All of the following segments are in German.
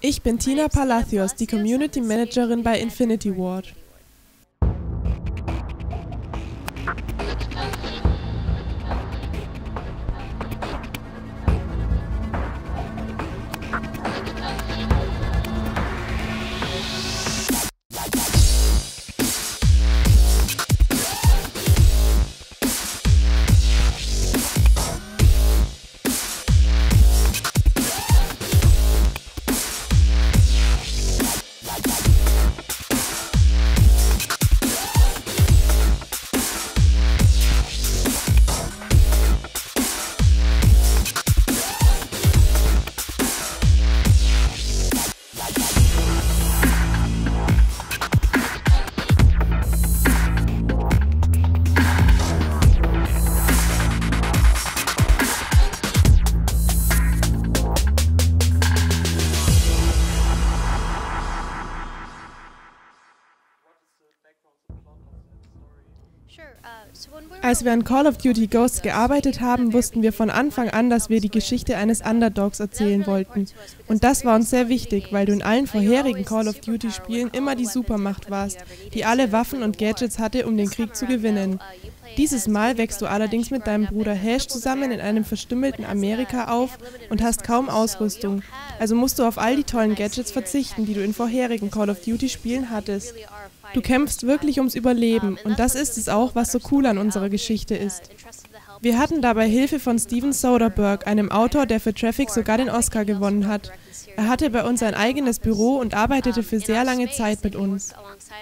Ich bin Tina Palacios, die Community Managerin bei Infinity Ward. Als wir an Call of Duty Ghosts gearbeitet haben, wussten wir von Anfang an, dass wir die Geschichte eines Underdogs erzählen wollten. Und das war uns sehr wichtig, weil du in allen vorherigen Call of Duty Spielen immer die Supermacht warst, die alle Waffen und Gadgets hatte, um den Krieg zu gewinnen. Dieses Mal wächst du allerdings mit deinem Bruder Hash zusammen in einem verstümmelten Amerika auf und hast kaum Ausrüstung. Also musst du auf all die tollen Gadgets verzichten, die du in vorherigen Call of Duty Spielen hattest. Du kämpfst wirklich ums Überleben und das ist es auch, was so cool an unserer Geschichte ist. Wir hatten dabei Hilfe von Steven Soderbergh, einem Autor, der für Traffic sogar den Oscar gewonnen hat. Er hatte bei uns ein eigenes Büro und arbeitete für sehr lange Zeit mit uns.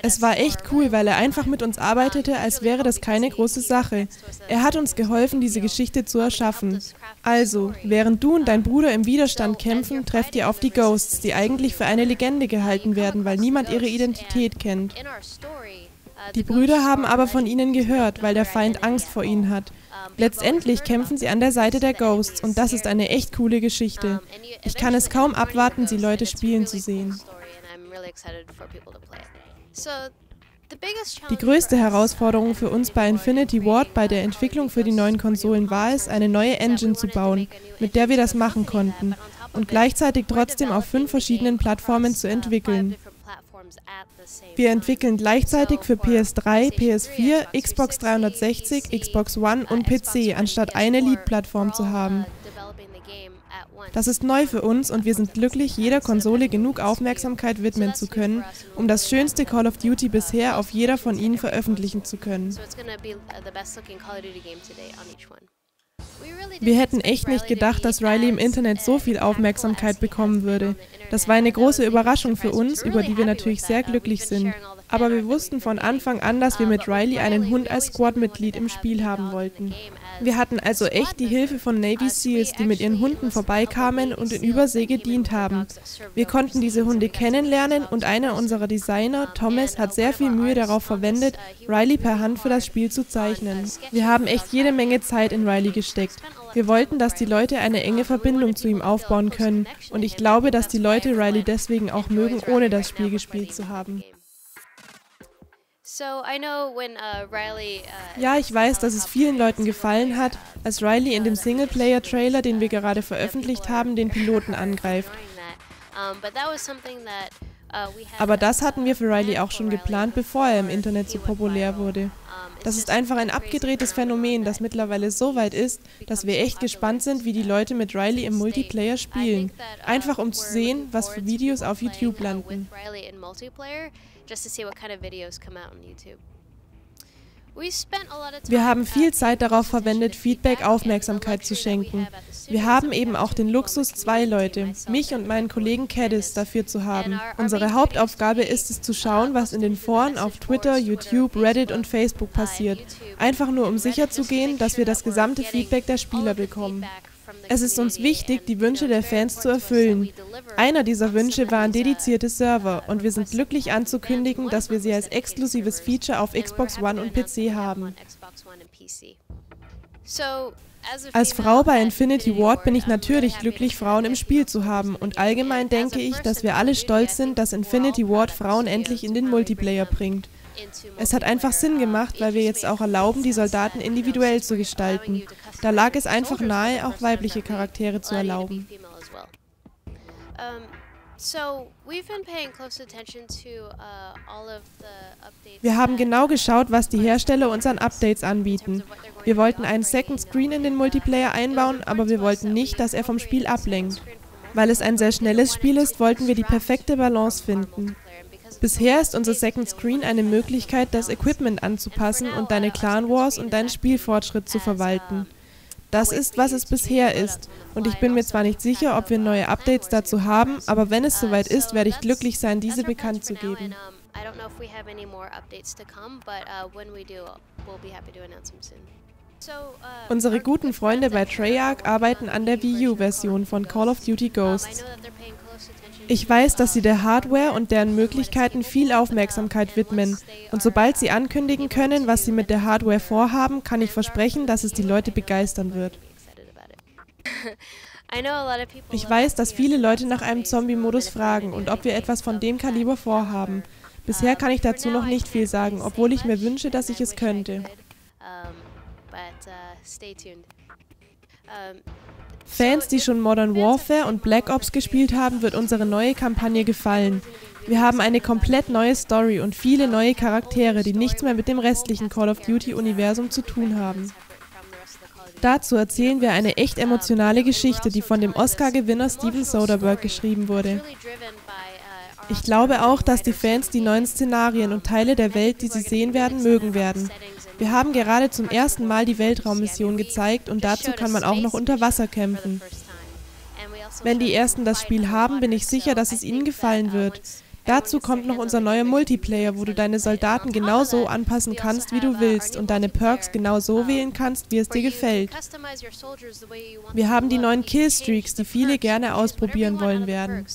Es war echt cool, weil er einfach mit uns arbeitete, als wäre das keine große Sache. Er hat uns geholfen, diese Geschichte zu erschaffen. Also, während du und dein Bruder im Widerstand kämpfen, trefft ihr auf die Ghosts, die eigentlich für eine Legende gehalten werden, weil niemand ihre Identität kennt. Die Brüder haben aber von ihnen gehört, weil der Feind Angst vor ihnen hat. Letztendlich kämpfen sie an der Seite der Ghosts und das ist eine echt coole Geschichte. Ich kann es kaum abwarten, sie Leute spielen zu sehen. Die größte Herausforderung für uns bei Infinity Ward bei der Entwicklung für die neuen Konsolen war es, eine neue Engine zu bauen, mit der wir das machen konnten und gleichzeitig trotzdem auf fünf verschiedenen Plattformen zu entwickeln. Wir entwickeln gleichzeitig für PS3, PS4, Xbox 360, Xbox One und PC, anstatt eine Lead-Plattform zu haben. Das ist neu für uns und wir sind glücklich, jeder Konsole genug Aufmerksamkeit widmen zu können, um das schönste Call of Duty bisher auf jeder von ihnen veröffentlichen zu können. Wir hätten echt nicht gedacht, dass Riley im Internet so viel Aufmerksamkeit bekommen würde. Das war eine große Überraschung für uns, über die wir natürlich sehr glücklich sind. Aber wir wussten von Anfang an, dass wir mit Riley einen Hund als Squad-Mitglied im Spiel haben wollten. Wir hatten also echt die Hilfe von Navy SEALs, die mit ihren Hunden vorbeikamen und in Übersee gedient haben. Wir konnten diese Hunde kennenlernen und einer unserer Designer, Thomas, hat sehr viel Mühe darauf verwendet, Riley per Hand für das Spiel zu zeichnen. Wir haben echt jede Menge Zeit in Riley gesteckt. Wir wollten, dass die Leute eine enge Verbindung zu ihm aufbauen können und ich glaube, dass die Leute Riley deswegen auch mögen, ohne das Spiel gespielt zu haben. Uh, uh, ja, ich weiß, dass es vielen Leuten gefallen hat, als Riley in dem Singleplayer-Trailer, den wir gerade veröffentlicht haben, den Piloten angreift. Uh, Aber das hatten wir für Riley auch schon geplant, bevor er im Internet so populär wurde. Das ist einfach ein abgedrehtes Phänomen, das mittlerweile so weit ist, dass wir echt gespannt sind, wie die Leute mit Riley im Multiplayer spielen. Einfach um zu sehen, was für Videos auf YouTube landen just to see what kind of videos come out on YouTube. Wir haben viel Zeit darauf verwendet, Feedback Aufmerksamkeit zu schenken. Wir haben eben auch den Luxus, zwei Leute, mich und meinen Kollegen Caddis, dafür zu haben. Unsere Hauptaufgabe ist es zu schauen, was in den Foren auf Twitter, YouTube, Reddit und Facebook passiert. Einfach nur, um sicherzugehen, dass wir das gesamte Feedback der Spieler bekommen. Es ist uns wichtig, die Wünsche der Fans zu erfüllen. Einer dieser Wünsche waren dedizierte Server und wir sind glücklich anzukündigen, dass wir sie als exklusives Feature auf Xbox One und PC haben. Als Frau bei Infinity Ward bin ich natürlich glücklich, Frauen im Spiel zu haben und allgemein denke ich, dass wir alle stolz sind, dass Infinity Ward Frauen endlich in den Multiplayer bringt. Es hat einfach Sinn gemacht, weil wir jetzt auch erlauben, die Soldaten individuell zu gestalten. Da lag es einfach nahe, auch weibliche Charaktere zu erlauben. Wir haben genau geschaut, was die Hersteller uns an Updates anbieten. Wir wollten einen Second Screen in den Multiplayer einbauen, aber wir wollten nicht, dass er vom Spiel ablenkt. Weil es ein sehr schnelles Spiel ist, wollten wir die perfekte Balance finden. Bisher ist unser Second Screen eine Möglichkeit, das Equipment anzupassen und deine Clan Wars und deinen Spielfortschritt zu verwalten. Das ist, was es bisher ist. Und ich bin mir zwar nicht sicher, ob wir neue Updates dazu haben, aber wenn es soweit ist, werde ich glücklich sein, diese bekannt zu geben. Unsere guten Freunde bei Treyarch arbeiten an der Wii U-Version von Call of Duty Ghosts. Ich weiß, dass sie der Hardware und deren Möglichkeiten viel Aufmerksamkeit widmen. Und sobald sie ankündigen können, was sie mit der Hardware vorhaben, kann ich versprechen, dass es die Leute begeistern wird. Ich weiß, dass viele Leute nach einem Zombie-Modus fragen und ob wir etwas von dem Kaliber vorhaben. Bisher kann ich dazu noch nicht viel sagen, obwohl ich mir wünsche, dass ich es könnte. Fans, die schon Modern Warfare und Black Ops gespielt haben, wird unsere neue Kampagne gefallen. Wir haben eine komplett neue Story und viele neue Charaktere, die nichts mehr mit dem restlichen Call of Duty-Universum zu tun haben. Dazu erzählen wir eine echt emotionale Geschichte, die von dem Oscar-Gewinner Steven Soderbergh geschrieben wurde. Ich glaube auch, dass die Fans die neuen Szenarien und Teile der Welt, die sie sehen werden, mögen werden. Wir haben gerade zum ersten Mal die Weltraummission gezeigt und dazu kann man auch noch unter Wasser kämpfen. Wenn die Ersten das Spiel haben, bin ich sicher, dass es ihnen gefallen wird. Dazu kommt noch unser neuer Multiplayer, wo du deine Soldaten genau so anpassen kannst, wie du willst und deine Perks genau so wählen kannst, wie es dir gefällt. Wir haben die neuen Killstreaks, die viele gerne ausprobieren wollen werden.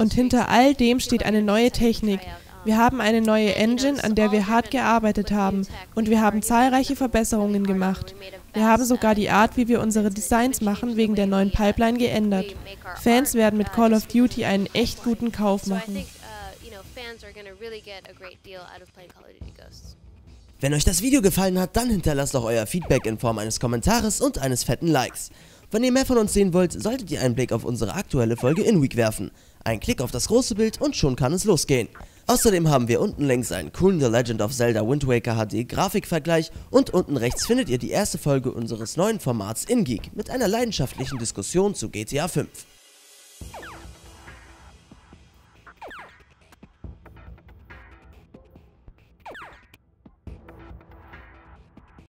Und hinter all dem steht eine neue Technik, wir haben eine neue Engine, an der wir hart gearbeitet haben und wir haben zahlreiche Verbesserungen gemacht. Wir haben sogar die Art, wie wir unsere Designs machen, wegen der neuen Pipeline geändert. Fans werden mit Call of Duty einen echt guten Kauf machen. Wenn euch das Video gefallen hat, dann hinterlasst doch euer Feedback in Form eines Kommentares und eines fetten Likes. Wenn ihr mehr von uns sehen wollt, solltet ihr einen Blick auf unsere aktuelle Folge InWeek werfen. Ein Klick auf das große Bild und schon kann es losgehen. Außerdem haben wir unten links einen coolen The Legend of Zelda Wind Waker HD Grafikvergleich und unten rechts findet ihr die erste Folge unseres neuen Formats InGeek mit einer leidenschaftlichen Diskussion zu GTA 5.